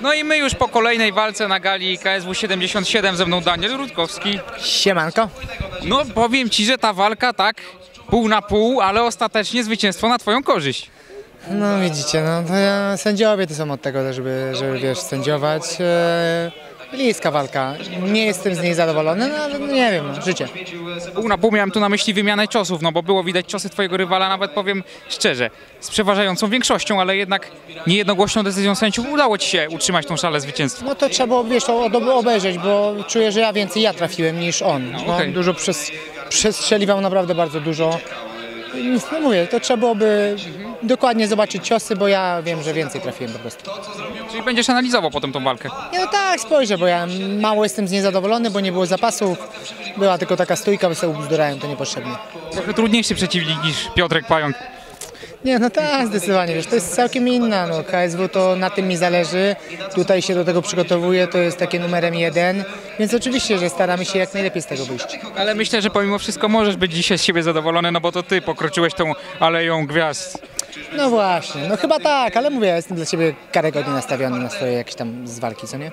No i my już po kolejnej walce na gali KSW 77 ze mną Daniel Rutkowski. Siemanko. No powiem ci, że ta walka tak pół na pół, ale ostatecznie zwycięstwo na twoją korzyść. No widzicie, no to ja, sędziowie to są od tego, żeby, żeby wiesz, sędziować. E, bliska walka. Nie jestem z niej zadowolony, no ale no, nie wiem, życie. Pół na pół miałem tu na myśli wymianę ciosów, no bo było widać ciosy twojego rywala, nawet powiem szczerze, z przeważającą większością, ale jednak niejednogłośną decyzją sędziów udało ci się utrzymać tą szalę zwycięstwa. No to trzeba było, wiesz, to obejrzeć, bo czuję, że ja więcej ja trafiłem niż on. No, okej. Dużo przez, przestrzeliwał naprawdę bardzo dużo. No mówię, to trzeba byłoby dokładnie zobaczyć ciosy, bo ja wiem, że więcej trafiłem po prostu. Czyli będziesz analizował potem tą walkę. No tak, spojrzę, bo ja mało jestem z niej zadowolony, bo nie było zapasów. Była tylko taka stójka, bo sobie ubzdurałem, to niepotrzebnie. Trochę trudniejszy przeciwnik niż Piotrek Pająk. Nie, no tak, zdecydowanie, wiesz, to jest całkiem inna, no KSW to na tym mi zależy, tutaj się do tego przygotowuję, to jest takie numerem jeden, więc oczywiście, że staramy się jak najlepiej z tego wyjść. Ale myślę, że pomimo wszystko możesz być dzisiaj z siebie zadowolony, no bo to ty pokroczyłeś tą aleją gwiazd. No właśnie, no chyba tak, ale mówię, ja jestem dla Ciebie karygodnie nastawiony na swoje jakieś tam z walki, co nie?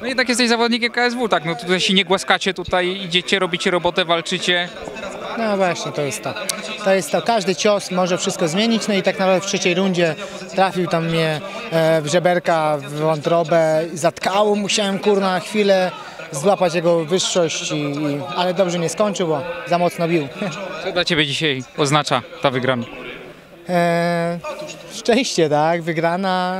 No jednak jesteś zawodnikiem KSW, tak? No tutaj się nie głaskacie, tutaj idziecie, robicie robotę, walczycie. No właśnie, to jest to. To jest to. Każdy cios może wszystko zmienić. No i tak naprawdę w trzeciej rundzie trafił tam mnie e, w żeberka, w wątrobę. Zatkało, musiałem kurna na chwilę złapać jego wyższość, i, i, ale dobrze nie skończył, bo za mocno bił. Co dla ciebie dzisiaj oznacza ta wygrana? E, szczęście, tak? Wygrana,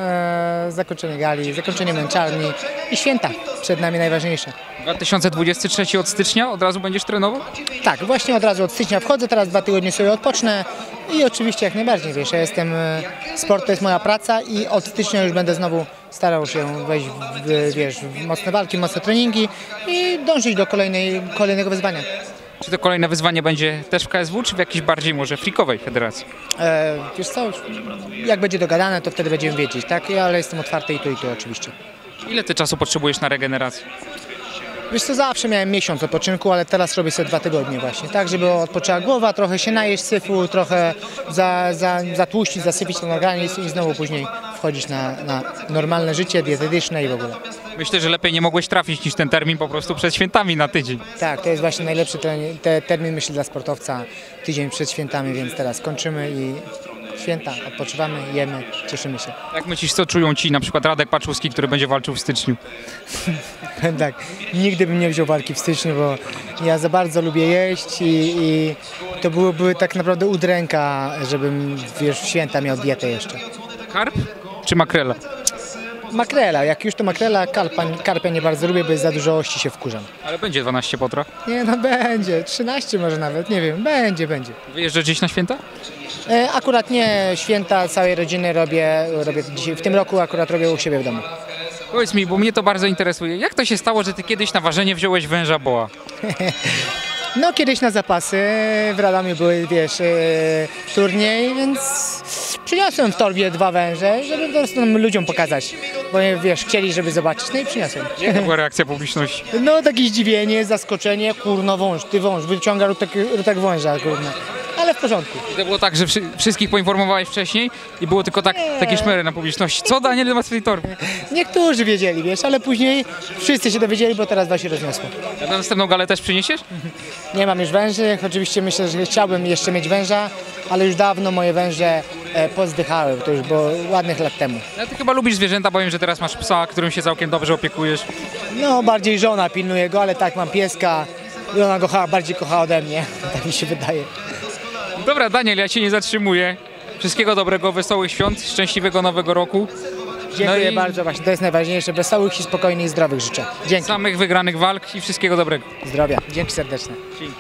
e, zakończenie gali, zakończenie męczarni i święta. Przed nami najważniejsze. 2023 od stycznia od razu będziesz trenował? Tak, właśnie od razu od stycznia wchodzę, teraz dwa tygodnie sobie odpocznę i oczywiście jak najbardziej, wiesz, ja jestem, e, sport to jest moja praca i od stycznia już będę znowu starał się wejść w, wiesz, w mocne walki, mocne treningi i dążyć do kolejnej, kolejnego wyzwania. Czy to kolejne wyzwanie będzie też w KSW, czy w jakiejś bardziej może frikowej federacji? E, wiesz co, jak będzie dogadane, to wtedy będziemy wiedzieć, tak? Ja, ale jestem otwarty i tu i tu oczywiście. Ile ty czasu potrzebujesz na regenerację? Wiesz co, zawsze miałem miesiąc odpoczynku, ale teraz robię sobie dwa tygodnie właśnie, tak, żeby odpoczęła głowa, trochę się najeść syfu, trochę za, za, zatłuścić, zasypić ten organizm i znowu później wchodzić na, na normalne życie dietetyczne i w ogóle. Myślę, że lepiej nie mogłeś trafić niż ten termin po prostu przed świętami na tydzień. Tak, to jest właśnie najlepszy ten, te, termin, myślę, dla sportowca, tydzień przed świętami, więc teraz kończymy i święta, odpoczywamy, jemy, cieszymy się. Jak myślisz, co czują ci na przykład Radek Paczuski, który będzie walczył w styczniu? tak, nigdy bym nie wziął walki w styczniu, bo ja za bardzo lubię jeść i, i to było, były tak naprawdę udręka, żebym, wiesz, w święta miał dietę jeszcze. Karp czy makrela? Makrela, jak już to makrela, karpa, karpia nie bardzo lubię, bo jest za dużo ości, się wkurzam. Ale będzie 12 potra. Nie no, będzie, 13 może nawet, nie wiem, będzie, będzie. Wyjeżdżasz gdzieś na święta? E, akurat nie, święta całej rodziny robię, robię dzisiaj, w tym roku akurat robię u siebie w domu. Powiedz mi, bo mnie to bardzo interesuje. Jak to się stało, że ty kiedyś na ważenie wziąłeś węża boa? No kiedyś na zapasy w Radomiu były, wiesz, e, turniej, więc przyniosłem w torbie dwa węże, żeby po prostu ludziom pokazać, bo wiesz, chcieli, żeby zobaczyć, no i przyniosłem. Jaka była reakcja publiczności? No takie zdziwienie, zaskoczenie, kurno wąż, ty wąż, wyciąga rutek, rutek wąża, kurno. Ale w porządku. I to było tak, że wszy- wszystkich poinformowałeś wcześniej i było tylko tak, takie szmery na publiczności. Co Daniel ma w swojej torbie? Niektórzy wiedzieli, wiesz, ale później wszyscy się dowiedzieli, bo teraz dwa się rozniosło. A na następną galę też przyniesiesz? Nie mam już węży, oczywiście myślę, że chciałbym jeszcze mieć węża, ale już dawno moje węże e, pozdychały, to już było ładnych lat temu. A ty chyba lubisz zwierzęta, bo wiem, że teraz masz psa, którym się całkiem dobrze opiekujesz. No, bardziej żona pilnuje go, ale tak, mam pieska i ona go bardziej kocha ode mnie, tak mi się wydaje. Dobra, Daniel, ja cię nie zatrzymuję. Wszystkiego dobrego, wesołych świąt, szczęśliwego nowego roku. Dziękuję No i- bardzo, właśnie, to jest najważniejsze, wesołych i spokojnych i zdrowych życzę. Dzięki, Samych wygranych walk i wszystkiego dobrego. zdrowia, dzięki serdeczne. Dzięki.